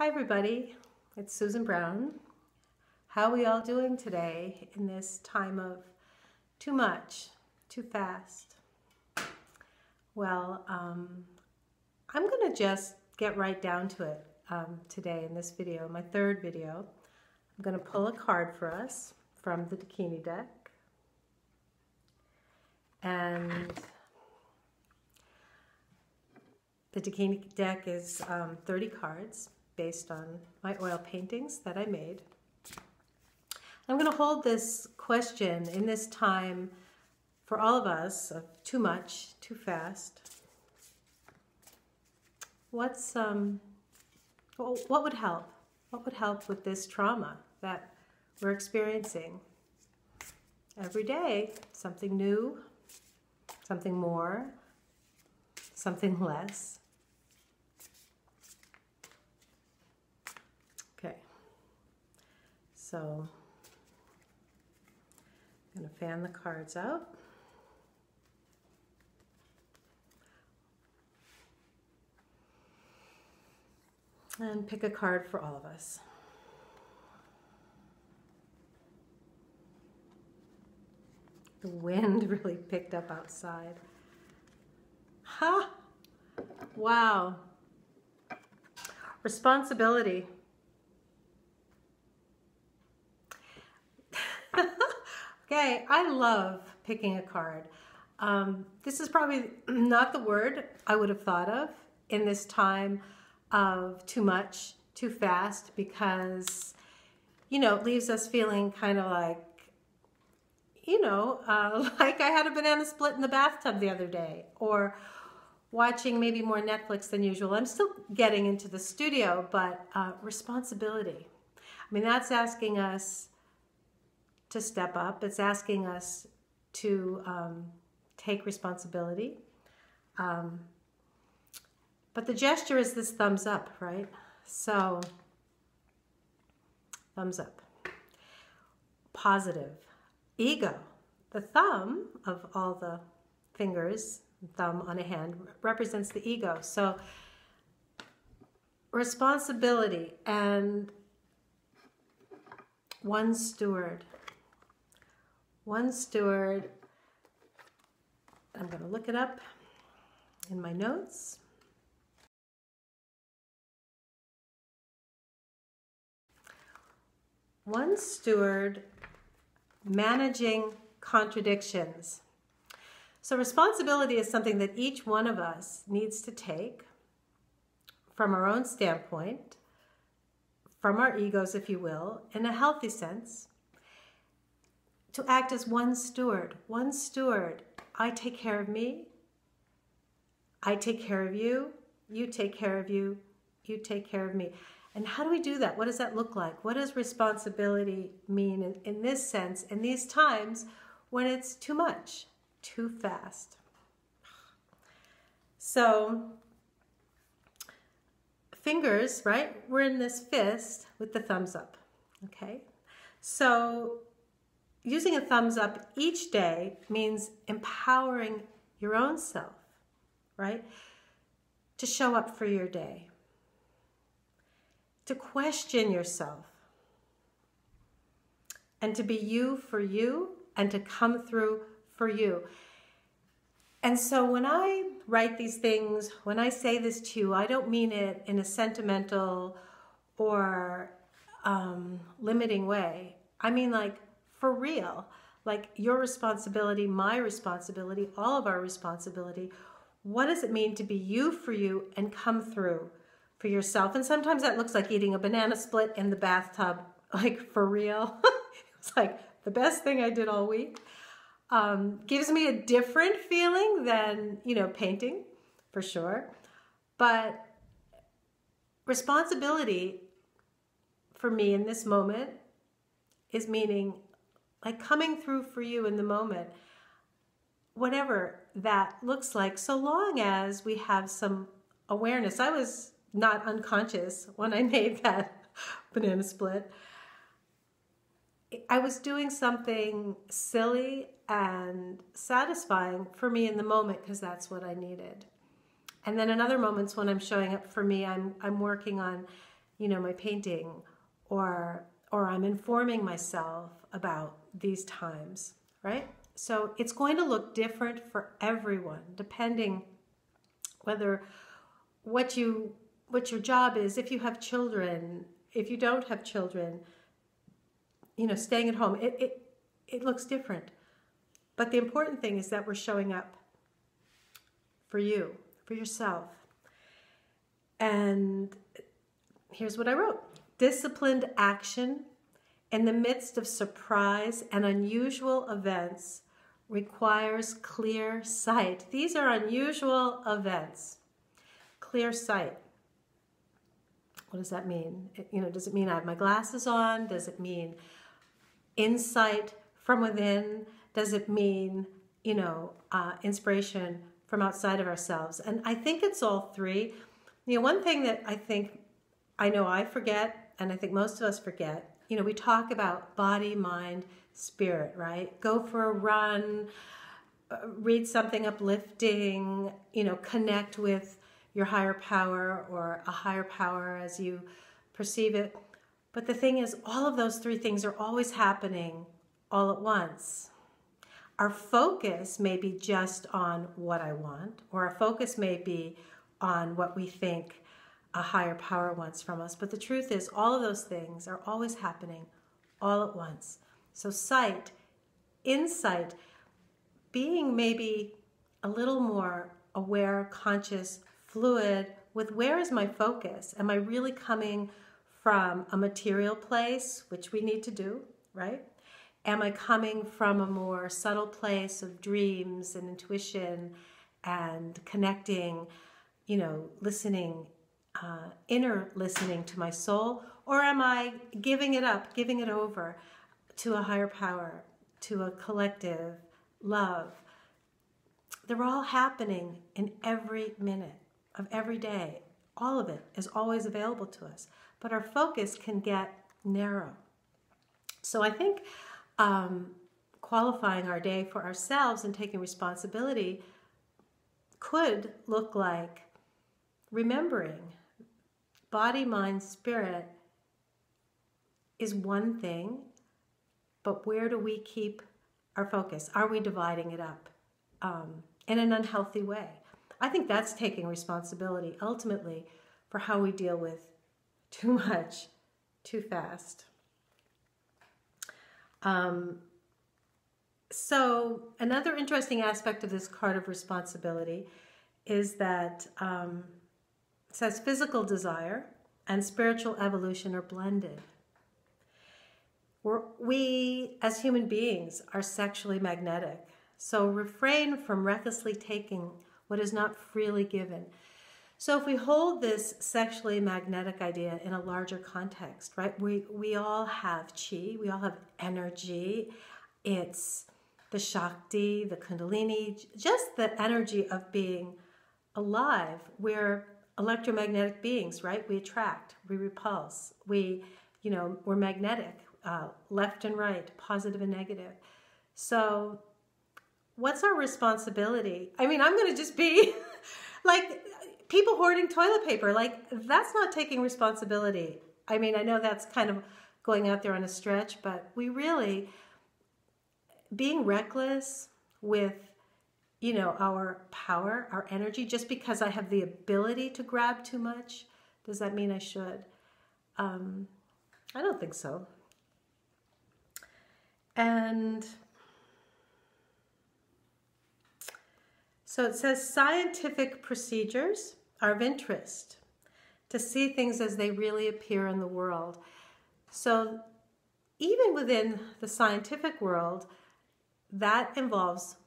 Hi everybody, it's Susan Brown. How are we all doing today in this time of too much, too fast? Well, um, I'm going to just get right down to it um, today in this video, my third video. I'm going to pull a card for us from the Dakini deck. And the Dakini deck is um, 30 cards based on my oil paintings that I made. I'm going to hold this question in this time for all of us of too much, too fast. What's um, what would help? What would help with this trauma that we're experiencing? Every day, something new, something more, something less. So I'm going to fan the cards out. And pick a card for all of us. The wind really picked up outside. Ha! Wow. Responsibility. Okay, I love picking a card. Um, this is probably not the word I would have thought of in this time of too much, too fast, because, you know, it leaves us feeling kind of like, you know, uh, like I had a banana split in the bathtub the other day, or watching maybe more Netflix than usual. I'm still getting into the studio, but uh, responsibility. I mean, that's asking us to step up. It's asking us to um, take responsibility. Um, but the gesture is this thumbs up, right? So, thumbs up. Positive. Ego. The thumb of all the fingers, thumb on a hand, represents the ego. So, responsibility and one steward one steward, I'm going to look it up in my notes. One steward managing contradictions. So responsibility is something that each one of us needs to take from our own standpoint, from our egos, if you will, in a healthy sense, to act as one steward. One steward. I take care of me. I take care of you. You take care of you. You take care of me. And how do we do that? What does that look like? What does responsibility mean in, in this sense, in these times when it's too much, too fast? So, fingers, right? We're in this fist with the thumbs up, okay? So, using a thumbs up each day means empowering your own self, right? To show up for your day, to question yourself, and to be you for you and to come through for you. And so when I write these things, when I say this to you, I don't mean it in a sentimental or um, limiting way. I mean like for real. Like your responsibility, my responsibility, all of our responsibility. What does it mean to be you for you and come through for yourself? And sometimes that looks like eating a banana split in the bathtub, like for real. it's like the best thing I did all week. Um, gives me a different feeling than, you know, painting for sure. But responsibility for me in this moment is meaning like coming through for you in the moment, whatever that looks like, so long as we have some awareness. I was not unconscious when I made that banana split. I was doing something silly and satisfying for me in the moment because that's what I needed. And then in other moments when I'm showing up for me, I'm I'm working on you know, my painting or or I'm informing myself about these times, right? So it's going to look different for everyone depending whether what you what your job is, if you have children, if you don't have children, you know, staying at home, it, it, it looks different. But the important thing is that we're showing up for you, for yourself. And here's what I wrote disciplined action in the midst of surprise and unusual events requires clear sight. These are unusual events. Clear sight. What does that mean? You know, does it mean I have my glasses on? Does it mean insight from within? Does it mean, you know, uh, inspiration from outside of ourselves? And I think it's all three. You know, one thing that I think I know I forget, and I think most of us forget, you know, we talk about body, mind, spirit, right? Go for a run, uh, read something uplifting, you know, connect with your higher power or a higher power as you perceive it. But the thing is, all of those three things are always happening all at once. Our focus may be just on what I want, or our focus may be on what we think a higher power wants from us. But the truth is, all of those things are always happening all at once. So, sight, insight, being maybe a little more aware, conscious, fluid with where is my focus? Am I really coming from a material place, which we need to do, right? Am I coming from a more subtle place of dreams and intuition and connecting, you know, listening, uh, inner listening to my soul? Or am I giving it up, giving it over to a higher power, to a collective love? They're all happening in every minute of every day. All of it is always available to us, but our focus can get narrow. So I think um, qualifying our day for ourselves and taking responsibility could look like remembering body, mind, spirit is one thing, but where do we keep our focus? Are we dividing it up um, in an unhealthy way? I think that's taking responsibility ultimately for how we deal with too much, too fast. Um, so, another interesting aspect of this card of responsibility is that um, it says physical desire and spiritual evolution are blended. We're, we, as human beings, are sexually magnetic. So refrain from recklessly taking what is not freely given. So if we hold this sexually magnetic idea in a larger context, right? We we all have chi, we all have energy. It's the shakti, the kundalini, just the energy of being alive. We're electromagnetic beings, right? We attract, we repulse, we, you know, we're magnetic, uh, left and right, positive and negative. So what's our responsibility? I mean, I'm going to just be like people hoarding toilet paper. Like, that's not taking responsibility. I mean, I know that's kind of going out there on a stretch, but we really, being reckless with, you know, our power, our energy, just because I have the ability to grab too much, does that mean I should? Um, I don't think so. And So it says scientific procedures are of interest to see things as they really appear in the world. So even within the scientific world, that involves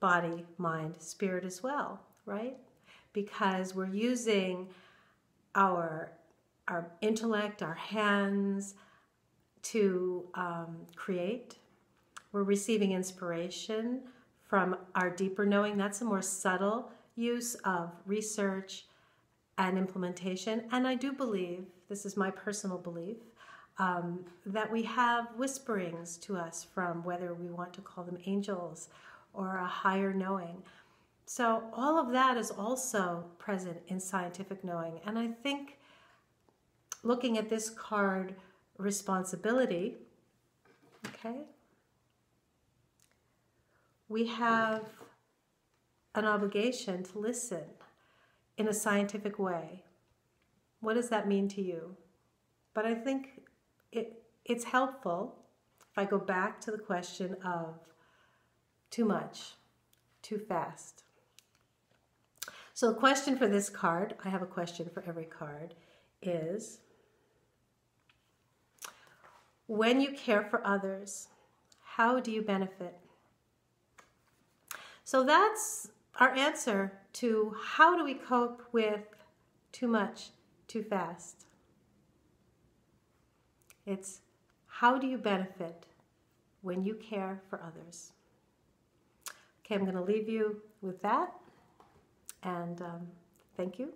body, mind, spirit as well, right? Because we're using our our intellect, our hands to um, create. We're receiving inspiration from our deeper knowing. That's a more subtle use of research and implementation. And I do believe, this is my personal belief, um, that we have whisperings to us from whether we want to call them angels or a higher knowing. So, all of that is also present in scientific knowing. And I think looking at this card, responsibility, okay, we have an obligation to listen in a scientific way. What does that mean to you? But I think it, it's helpful if I go back to the question of too much, too fast. So, the question for this card, I have a question for every card, is when you care for others, how do you benefit? So, that's our answer to how do we cope with too much, too fast. It's how do you benefit when you care for others? Okay, I'm going to leave you with that. And um, thank you